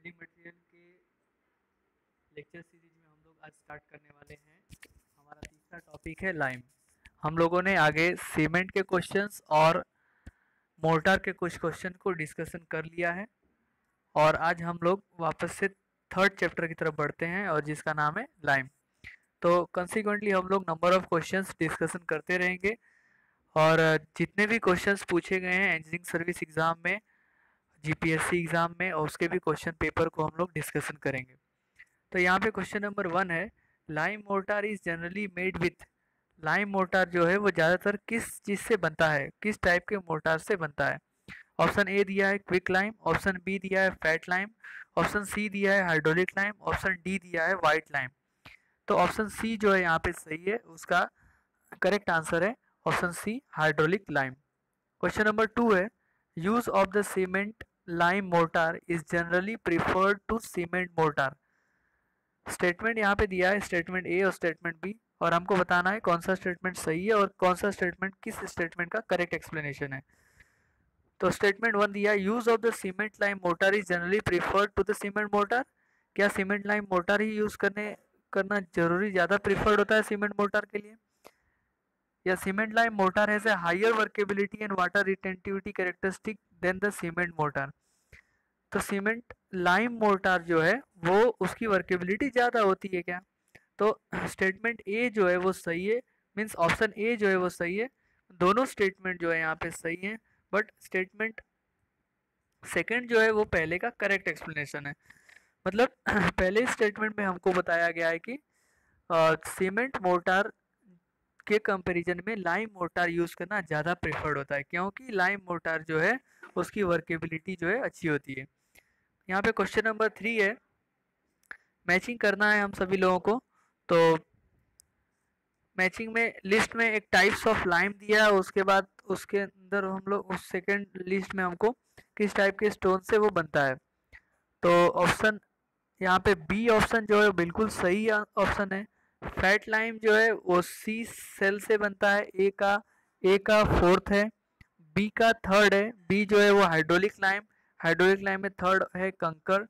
Building material के lecture series में हम लोग आज स्टार्ट करने वाले हैं। हमारा तीसरा टॉपिक है लाइम हम लोगों ने आगे सीमेंट के क्वेश्चंस और मोर्टार के कुछ क्वेश्चन को डिस्कशन कर लिया है। और आज हम लोग वापस से थर्ड चैप्टर की तरफ़ बढ़ते हैं और जिसका नाम है लाइम तो कंसिक्वेंटली हम लोग नंबर ऑफ़ क्वेश्चंस डिस्कशन करते रहेंगे। और जितने भी क्वेश्चंस पूछे गए हैं इंजीनियरिंग सर्विस एग्ज़ाम में जीपीएससी एग्ज़ाम में और उसके भी क्वेश्चन पेपर को हम लोग डिस्कशन करेंगे। तो यहाँ पे क्वेश्चन नंबर वन है lime mortar is generally made with lime mortar जो है वो ज़्यादातर किस चीज़ से बनता है? किस टाइप के मोर्टार से बनता है? ऑप्शन ए दिया है क्विक लाइम ऑप्शन बी दिया है फैट लाइम ऑप्शन सी दिया है हाइड्रोलिक लाइम ऑप्शन डी दिया है वाइट लाइम तो ऑप्शन सी जो है यहाँ पे सही है, उसका करेक्ट आंसर है option C hydraulic lime question number two है use of the cement lime mortar is generally preferred to cement mortar statement यहाँ पे दिया है स्टेटमेंट ए और स्टेटमेंट बी और हमको बताना है कौन सा स्टेटमेंट सही है और कौन सा स्टेटमेंट किस स्टेटमेंट का करेक्ट एक्सप्लेनेशन है। तो स्टेटमेंट वन दिया use of the cement lime mortar is generally preferred to the cement mortar क्या सीमेंट लाइम मोर्टार ही यूज़ करने, करना ज़रूरी, ज़्यादा प्रिफर्ड होता है सीमेंट मोर्टार के लिए? या cement lime mortar has a higher workability and water retentivity characteristic than the cement mortar तो सीमेंट लाइम मोर्टार जो है, वो उसकी वर्केबिलिटी ज़्यादा होती है क्या? तो स्टेटमेंट ए जो है, वो सही है मीन्स ऑप्शन ए जो है, वो सही है। दोनों स्टेटमेंट जो है, यहाँ पे सही है बट स्टेटमेंट सेकंड जो है, वो पहले का करेक्ट एक्सप्लेनेशन है। मतलब पहले स्टेटमेंट में हमको बताया गया है कि सीमेंट मोर्टार के कंपैरिजन में लाइम मोर्टार यूज़ करना ज़्यादा प्रेफर्ड होता है, क्योंकि लाइम मोर्टार जो है, उसकी वर्केबिलिटी जो है अच्छी होती है। यहाँ पे क्वेश्चन नंबर थ्री है मैचिंग करना है हम सभी लोगों को तो मैचिंग में लिस्ट में एक टाइप्स ऑफ़ लाइम दिया है, उसके बाद उसके अंदर हम लोग, उस सेकेंड लिस्ट में हमको किस टाइप के स्टोन से वो बनता है। तो ऑप्शन यहाँ पे बी ऑप्शन जो है बिल्कुल सही ऑप्शन है। फैट लाइम जो है, वो सी सेल से बनता है ए का ए का फोर्थ है बी का थर्ड है बी जो है वो हाइड्रोलिक लाइम हाइड्रोलिक लाइम में थर्ड है कंकर,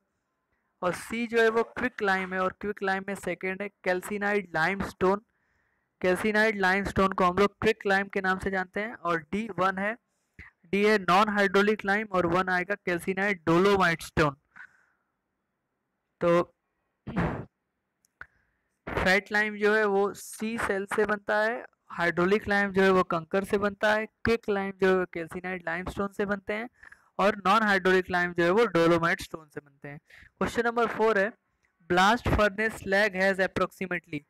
और सी जो है वो क्विक लाइम है, और क्विक लाइम में सेकेंड है calcined limestone calcined limestone को हम लोग क्विक लाइम के नाम से जानते हैं, और डी वन है डी है नॉन हाइड्रोलिक लाइम और वन आएगा कैल्सिनाइड डोलोमाइट स्टोन तो फैट लाइम जो है वो सी सेल से बनता है हाइड्रोलिक लाइम जो है वो कंकर से बनता है क्विक लाइम जो है कैल्सिनाइड लाइम स्टोन से बनते हैं और नॉन हाइड्रोलिक लाइम जो है वो डोलोमाइट स्टोन से बनते हैं। क्वेश्चन नंबर फोर है blast furnace slag has approximately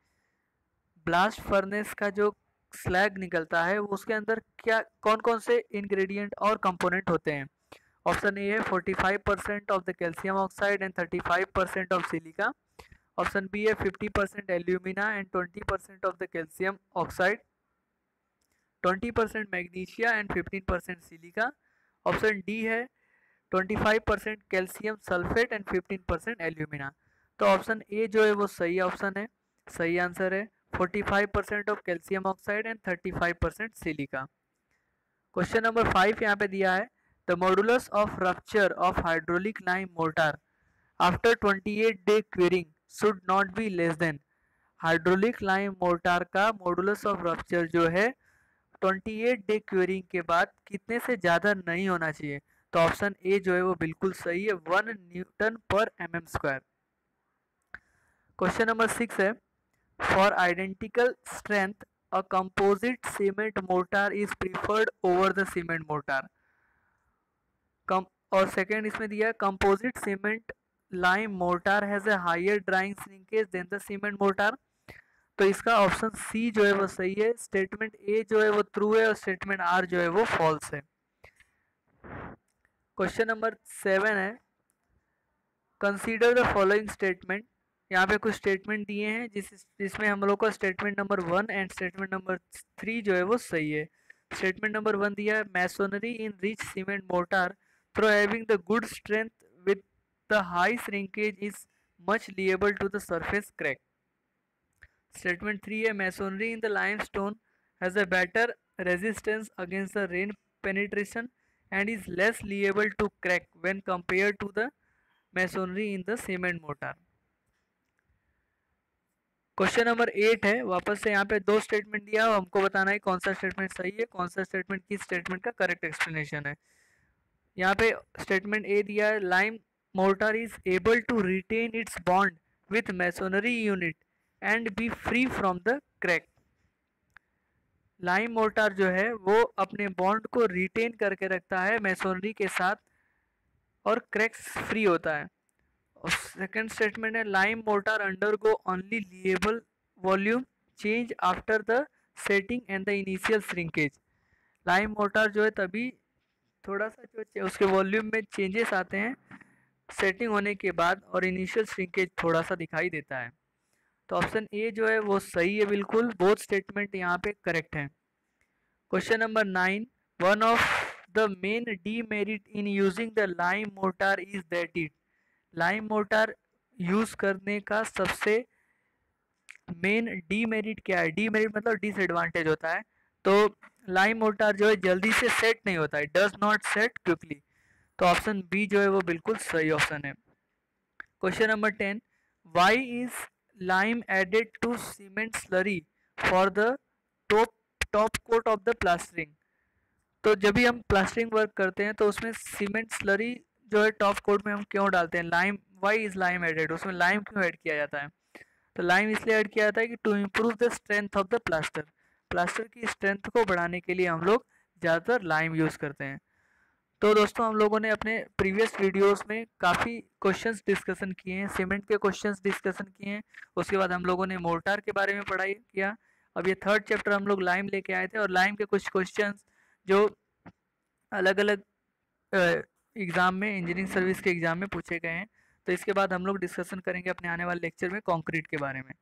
blast furnace का जो स्लैग निकलता है उसके अंदर क्या कौन कौन से इंग्रेडिएंट और कंपोनेंट होते हैं? ऑप्शन ए है 45 percent of the calcium oxide and 35 percent of silica option B है 50 percent alumina and 20 percent of the calcium oxide 20 percent magnesia and 15 percent silica. Option D है 25 percent calcium sulphate and 15 percent alumina. तो option A जो है वो सही option है, सही answer है 45 percent of calcium oxide and 35 percent silica. Question number five यहाँ पे दिया है, the modulus of rupture of hydraulic lime mortar after 28 day curing should not be less than hydraulic lime mortar का modulus of rupture जो है 28 day curing के बाद कितने से ज़्यादा नहीं होना चाहिए? तो ऑप्शन ए जो है वो बिल्कुल सही है one newton per M M square question number six है for identical strength a composite cement mortar is preferred over the cement mortar come और सेकेंड इसमें दिया composite cement lime mortar has a higher drying shrinkage than the cement mortar तो इसका option C जो है वो सही है। स्टेटमेंट ए जो है वो ट्रू है और स्टेटमेंट आर जो है वो फॉल्स है। क्वेश्चन नंबर सेवन है। कंसीडर द फॉलोइंग स्टेटमेंट यहाँ पे कुछ स्टेटमेंट दिए हैं जिस, जिसमें हम लोग का statement number one and statement number three जो है वो सही है। स्टेटमेंट नंबर वन दिया है। Masonry in rich cement mortar through having the good strength the high shrinkage is much liable to the surface crack Statement 3 A masonry in the limestone has a better resistance against the rain penetration and is less liable to crack when compared to the masonry in the cement mortar question number eight है, वापस से यहाँ पे दो statement दिया है हमको बताना है कौन सा स्टेटमेंट सही है, कौन सा स्टेटमेंट किस स्टेटमेंट का करेक्ट एक्सप्लेनेशन है। यहाँ पे स्टेटमेंट ए दिया है lime mortar is able to retain its bond with masonry unit and be free from the crack lime mortar जो है, वो अपने बॉन्ड को रिटेन करके रखता है मैसोनरी के साथ और क्रैक्स फ्री होता है। और सेकेंड स्टेटमेंट है lime mortar undergo only liable volume change after the setting and the initial shrinkage lime mortar जो है, तभी थोड़ा सा जो उसके वॉल्यूम में चेंजेस आते हैं। सेटिंग होने के बाद और इनिशियल श्रिंकेज थोड़ा सा दिखाई देता है। तो ऑप्शन ए जो है वो सही है बिल्कुल। बोथ स्टेटमेंट यहाँ पे करेक्ट है। Question number nine one of the main demerit in using the lime mortar is that it lime mortar use करने का सबसे मेन डी मेरिट क्या है? डीमेरिट मतलब डिसएडवांटेज होता है। तो लाइम मोटार जो है जल्दी से सेट नहीं होता है। डज नॉट सेट क्विकली तो ऑप्शन बी जो है वो बिल्कुल सही ऑप्शन है। Question number ten why is lime added to cement slurry for the top top coat of the plastering तो जब भी हम प्लास्टरिंग वर्क करते हैं तो उसमें सीमेंट स्लरी जो है टॉप कोट में हम क्यों डालते हैं? Lime why is lime added उसमें लाइम क्यों ऐड किया जाता है? तो लाइम इसलिए ऐड किया जाता है कि to improve the strength of the plaster plaster की स्ट्रेंथ को बढ़ाने के लिए हम लोग ज़्यादातर लाइम यूज़ करते हैं। तो दोस्तों, हम लोगों ने अपने प्रीवियस वीडियोस में काफ़ी क्वेश्चंस डिस्कशन किए हैं। सीमेंट के क्वेश्चंस डिस्कशन किए हैं। उसके बाद हम लोगों ने मोर्टार के बारे में पढ़ाई किया। अब ये थर्ड चैप्टर हम लोग लाइम लेके आए थे और लाइम के कुछ क्वेश्चंस जो अलग अलग एग्ज़ाम में इंजीनियरिंग सर्विस के एग्ज़ाम में पूछे गए हैं। तो इसके बाद हम लोग डिस्कशन करेंगे अपने आने वाले लेक्चर में कॉन्क्रीट के बारे में।